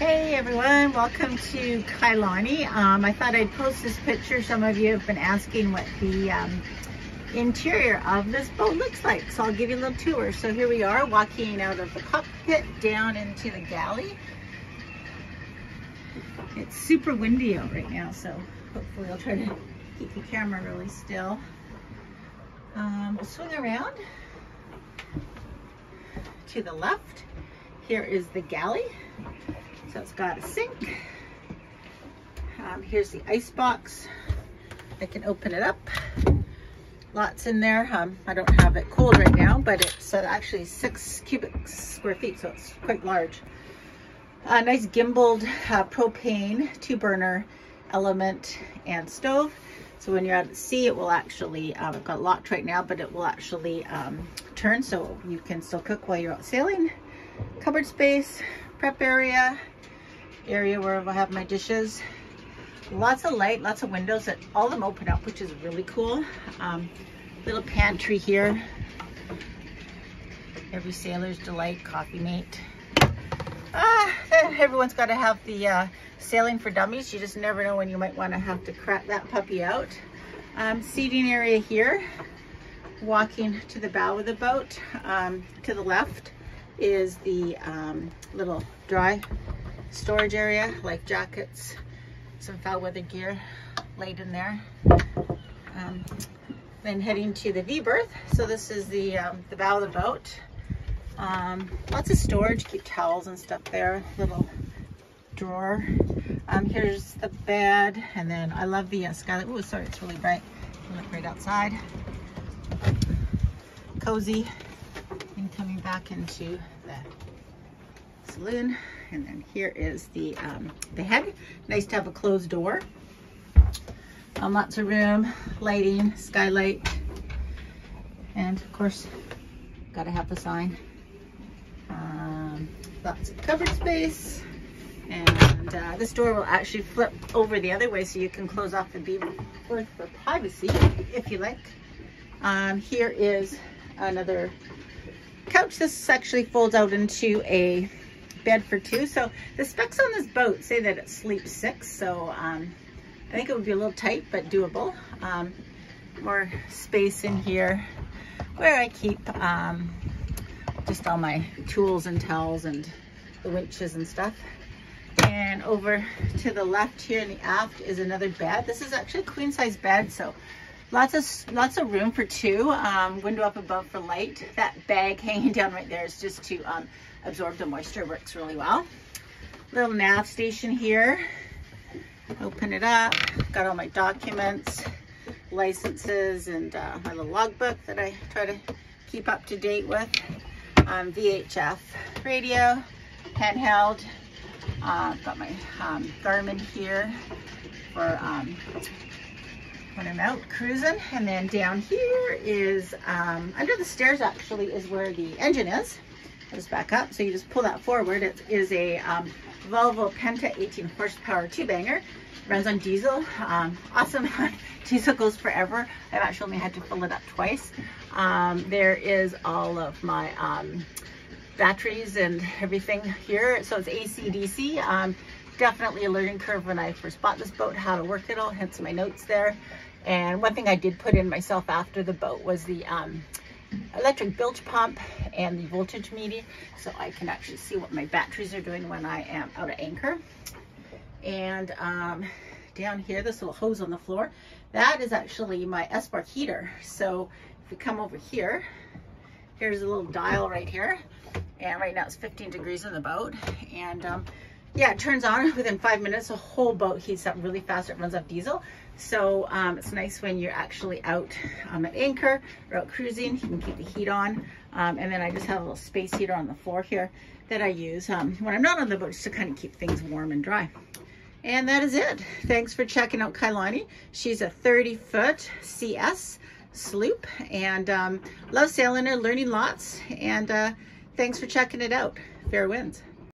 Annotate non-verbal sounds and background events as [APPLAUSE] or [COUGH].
Hey everyone, welcome to Kailani. Um, I thought I'd post this picture. Some of you have been asking what the um, interior of this boat looks like. So I'll give you a little tour. So here we are walking out of the cockpit down into the galley. It's super windy out right now, so hopefully I'll try to keep the camera really still. Um, we'll swing around to the left. Here is the galley. So it's got a sink. Um, here's the ice box. I can open it up. Lots in there. Um, I don't have it cold right now, but it's uh, actually six cubic square feet, so it's quite large. A nice gimbaled uh, propane two burner element and stove. So when you're out at sea, it will actually, um, I've got locked right now, but it will actually um, turn so you can still cook while you're out sailing. Cupboard space, prep area, area where I have my dishes. Lots of light, lots of windows that all of them open up, which is really cool. Um, little pantry here. Every sailor's delight, coffee mate. Ah, everyone's got to have the uh, sailing for dummies. You just never know when you might want to have to crack that puppy out. Um, seating area here. Walking to the bow of the boat. Um, to the left is the um, little dry storage area, like jackets, some foul weather gear laid in there. Um, then heading to the V-berth. So this is the, um, the bow of the boat. Um, lots of storage, keep towels and stuff there, little drawer. Um, here's the bed, and then I love the uh, skylight. Oh, sorry, it's really bright. Look right outside. Cozy. And coming back into the saloon and then here is the um, the head. Nice to have a closed door. Um, lots of room, lighting, skylight, and of course, gotta have the sign. Um, lots of cupboard space, and uh, this door will actually flip over the other way so you can close off the beam for, for privacy if you like. Um, here is another couch. This actually folds out into a bed for two. So the specs on this boat say that it sleeps six. So um, I think it would be a little tight, but doable. Um, more space in here where I keep um, just all my tools and towels and the winches and stuff. And over to the left here in the aft is another bed. This is actually a queen size bed. So lots of lots of room for two. Um, window up above for light. That bag hanging [LAUGHS] down right there is just to um, absorb the moisture. Works really well. Little nav station here. Open it up. Got all my documents, licenses, and uh, my little logbook that I try to keep up to date with. Um, VHF radio, handheld. Uh, got my um, Garmin here for um, when I'm out cruising. And then down here is, um, under the stairs actually, is where the engine is. Just back up. So you just pull that forward. It is a um, Volvo Penta 18 horsepower two banger. Runs on diesel. Um, awesome. [LAUGHS] diesel goes forever. I've actually only had to fill it up twice. Um, there is all of my um, batteries and everything here. So it's AC DC. Um, definitely a learning curve when I first bought this boat, how to work it all, hence my notes there. And one thing I did put in myself after the boat was the um, electric bilge pump and the voltage meter so I can actually see what my batteries are doing when I am out of anchor. And um, down here, this little hose on the floor, that is actually my Espar heater. So if we come over here, here's a little dial right here. And right now it's 15 degrees in the boat. And um, yeah, it turns on [LAUGHS] within five minutes. The whole boat heats up really fast. It runs off diesel. So um, it's nice when you're actually out um, at anchor or out cruising, you can keep the heat on. Um, and then I just have a little space heater on the floor here that I use um, when I'm not on the boat just to kind of keep things warm and dry. And that is it. Thanks for checking out Kailani. She's a 30 foot CS sloop and um, love sailing her, learning lots. And uh, thanks for checking it out. Fair winds.